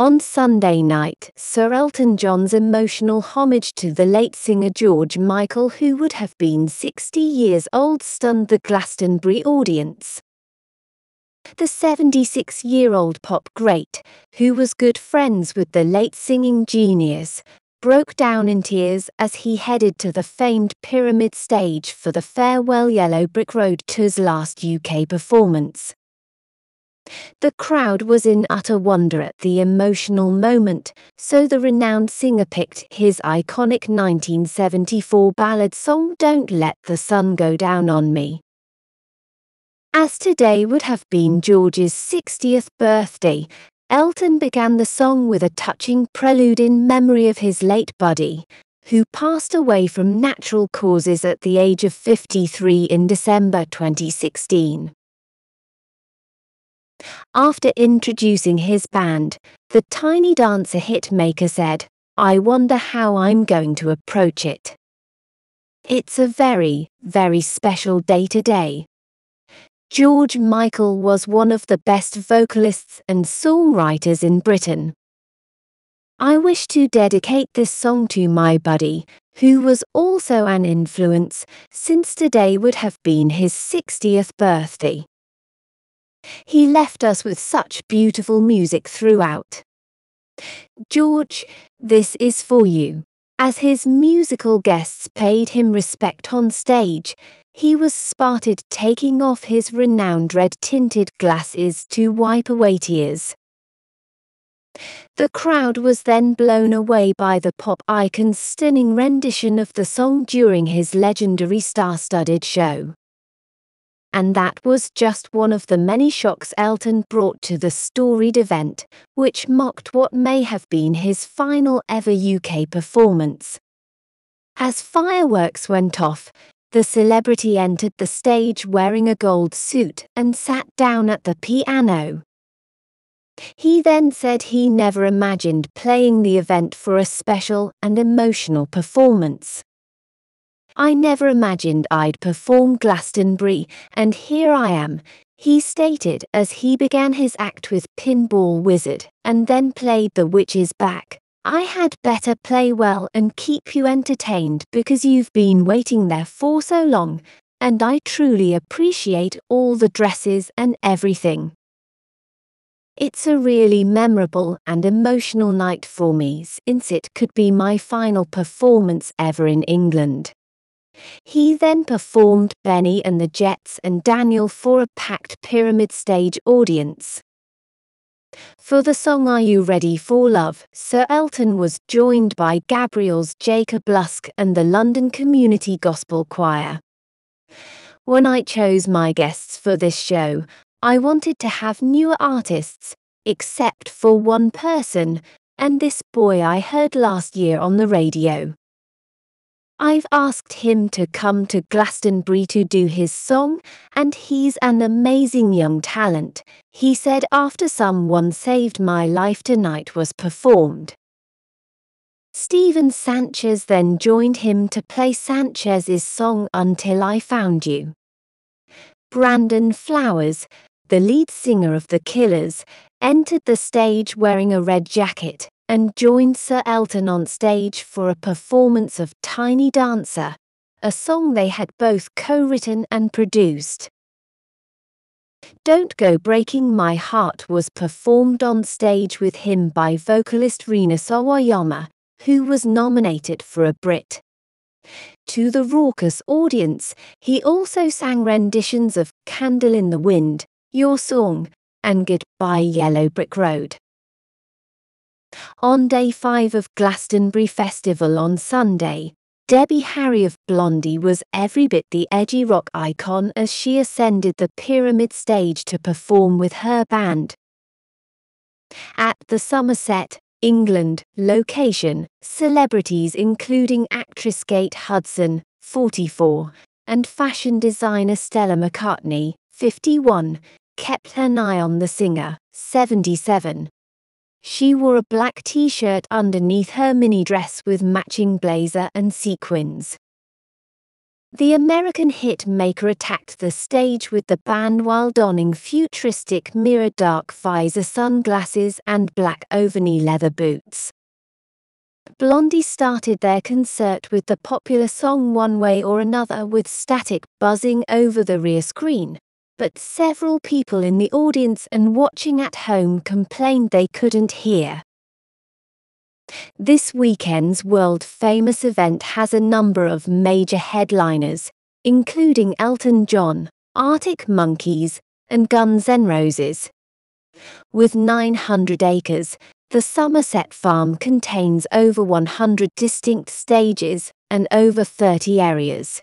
On Sunday night, Sir Elton John's emotional homage to the late singer George Michael, who would have been 60 years old, stunned the Glastonbury audience. The 76 year old pop great, who was good friends with the late singing genius, broke down in tears as he headed to the famed Pyramid stage for the Farewell Yellow Brick Road tour's last UK performance. The crowd was in utter wonder at the emotional moment, so the renowned singer picked his iconic 1974 ballad song Don't Let the Sun Go Down on Me. As today would have been George's 60th birthday, Elton began the song with a touching prelude in memory of his late buddy, who passed away from natural causes at the age of 53 in December 2016. After introducing his band, the Tiny Dancer hitmaker said, I wonder how I'm going to approach it. It's a very, very special day today. George Michael was one of the best vocalists and songwriters in Britain. I wish to dedicate this song to my buddy, who was also an influence, since today would have been his 60th birthday. He left us with such beautiful music throughout. George, this is for you. As his musical guests paid him respect on stage, he was spotted taking off his renowned red-tinted glasses to wipe away tears. The crowd was then blown away by the pop icon's stunning rendition of the song during his legendary star-studded show and that was just one of the many shocks Elton brought to the storied event, which mocked what may have been his final ever UK performance. As fireworks went off, the celebrity entered the stage wearing a gold suit and sat down at the piano. He then said he never imagined playing the event for a special and emotional performance. I never imagined I'd perform Glastonbury, and here I am, he stated as he began his act with Pinball Wizard and then played The Witch's Back. I had better play well and keep you entertained because you've been waiting there for so long, and I truly appreciate all the dresses and everything. It's a really memorable and emotional night for me since it could be my final performance ever in England. He then performed Bennie and the Jets and Daniel for a packed Pyramid Stage audience. For the song Are You Ready for Love, Sir Elton was joined by Gabriels' Jacob Lusk and the London Community Gospel Choir. When I chose my guests for this show, I wanted to have newer artists, except for one person, and this boy I heard last year on the radio. I've asked him to come to Glastonbury to do his song, and he's an amazing young talent, he said after Someone Saved My Life Tonight was performed. Stephen Sanchez then joined him to play Sanchez's song Until I Found You. Brandon Flowers, the lead singer of The Killers, entered the stage wearing a red jacket and joined Sir Elton on stage for a performance of Tiny Dancer, a song they had both co-written and produced. Don't Go Breaking My Heart was performed on stage with him by vocalist Rina Sawayama, who was nominated for a Brit. To the raucous audience, he also sang renditions of Candle in the Wind, Your Song, and Goodbye Yellow Brick Road. On day five of Glastonbury Festival on Sunday, Debbie Harry of Blondie was every bit the edgy rock icon as she ascended the pyramid stage to perform with her band. At the Somerset, England, location, celebrities including actress Kate Hudson, 44, and fashion designer Stella McCartney, 51, kept an eye on the singer, 77, she wore a black t-shirt underneath her mini dress with matching blazer and sequins. The American hit maker attacked the stage with the band while donning futuristic mirror dark visor sunglasses and black overknee leather boots. Blondie started their concert with the popular song One Way or Another with static buzzing over the rear screen, but several people in the audience and watching at home complained they couldn't hear. This weekend's world famous event has a number of major headliners, including Elton John, Arctic Monkeys, and Guns N' Roses. With 900 acres, the Somerset Farm contains over 100 distinct stages and over 30 areas.